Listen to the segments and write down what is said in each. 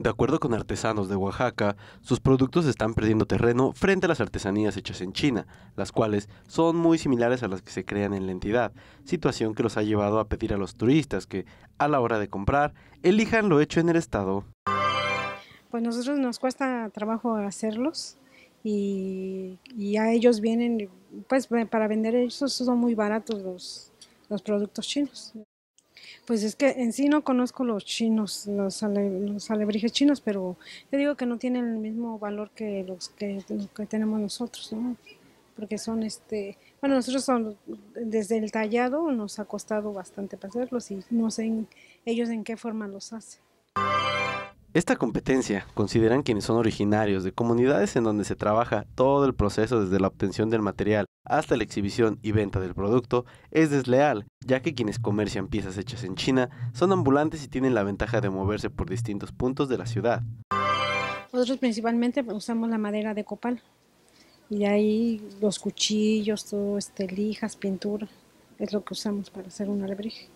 De acuerdo con artesanos de Oaxaca, sus productos están perdiendo terreno frente a las artesanías hechas en China, las cuales son muy similares a las que se crean en la entidad, situación que los ha llevado a pedir a los turistas que, a la hora de comprar, elijan lo hecho en el estado. Pues nosotros nos cuesta trabajo hacerlos y, a ellos vienen, pues para vender ellos son muy baratos los, los productos chinos. Pues es que en sí no conozco los chinos, los, alebrijes chinos, pero yo digo que no tienen el mismo valor que los que, tenemos nosotros, ¿no? Porque son, este, bueno, nosotros son, desde el tallado nos ha costado bastante para hacerlos y no sé ellos en qué forma los hacen. Esta competencia, consideran quienes son originarios de comunidades en donde se trabaja todo el proceso desde la obtención del material hasta la exhibición y venta del producto, es desleal, ya que quienes comercian piezas hechas en China son ambulantes y tienen la ventaja de moverse por distintos puntos de la ciudad. Nosotros principalmente usamos la madera de copal y ahí los cuchillos, todo este, lijas, pintura, es lo que usamos para hacer un alebrije.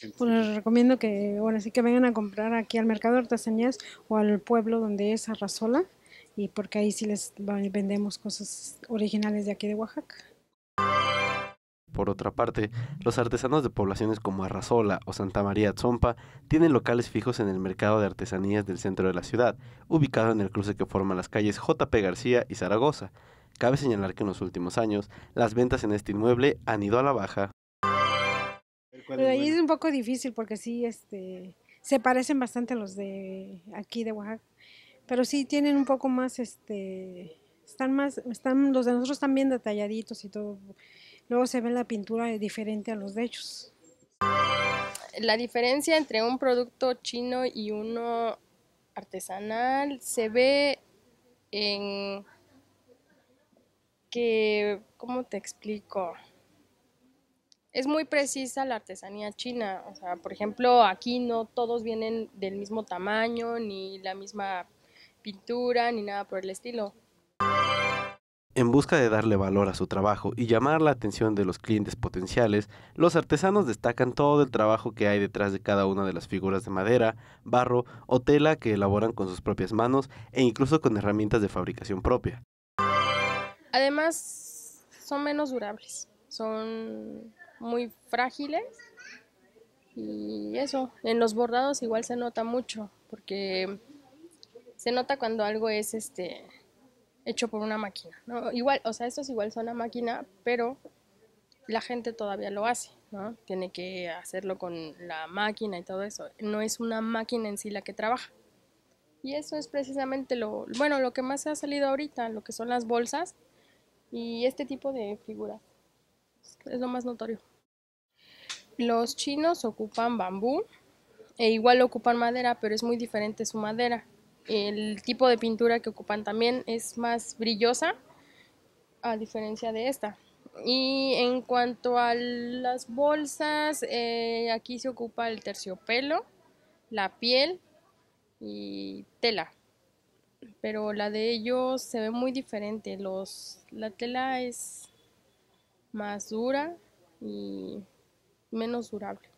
Pues les recomiendo que ahora sí que vengan a comprar aquí al mercado de artesanías o al pueblo donde es Arrasola y porque ahí sí les vendemos cosas originales de aquí de Oaxaca. Por otra parte, los artesanos de poblaciones como Arrasola o Santa María Tzompa tienen locales fijos en el mercado de artesanías del centro de la ciudad, ubicado en el cruce que forman las calles JP García y Zaragoza. Cabe señalar que en los últimos años las ventas en este inmueble han ido a la baja. Pero ahí es un poco difícil porque sí, este, se parecen bastante a los de aquí de Oaxaca, pero sí tienen un poco más, este, están más, están, los de nosotros están bien detalladitos y todo. Luego se ve la pintura diferente a los de ellos. La diferencia entre un producto chino y uno artesanal se ve en que, ¿cómo te explico? Es muy precisa la artesanía china. O sea, por ejemplo, aquí no todos vienen del mismo tamaño, ni la misma pintura, ni nada por el estilo. En busca de darle valor a su trabajo y llamar la atención de los clientes potenciales, los artesanos destacan todo el trabajo que hay detrás de cada una de las figuras de madera, barro o tela que elaboran con sus propias manos e incluso con herramientas de fabricación propia. Además, son menos durables, son muy frágiles y eso, en los bordados igual se nota mucho porque se nota cuando algo es este hecho por una máquina, ¿no? Igual, o sea, estos igual son una máquina, pero la gente todavía lo hace, ¿no? Tiene que hacerlo con la máquina y todo eso. No es una máquina en sí la que trabaja. Y eso es precisamente lo, bueno, lo que más ha salido ahorita, lo que son las bolsas y este tipo de figuras. Es lo más notorio. Los chinos ocupan bambú e igual ocupan madera, pero es muy diferente su madera. El tipo de pintura que ocupan también es más brillosa, a diferencia de esta. Y en cuanto a las bolsas, eh, aquí se ocupa el terciopelo, la piel y tela. Pero la de ellos se ve muy diferente. Los, la tela es más dura y menos durable.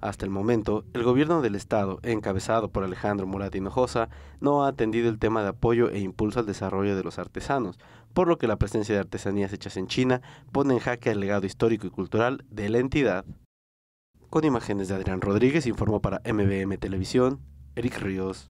Hasta el momento, el gobierno del estado, encabezado por Alejandro Murat Hinojosa, no ha atendido el tema de apoyo e impulso al desarrollo de los artesanos, por lo que la presencia de artesanías hechas en China pone en jaque el legado histórico y cultural de la entidad. Con imágenes de Adrián Rodríguez informó para MBM Televisión, Eric Ríos.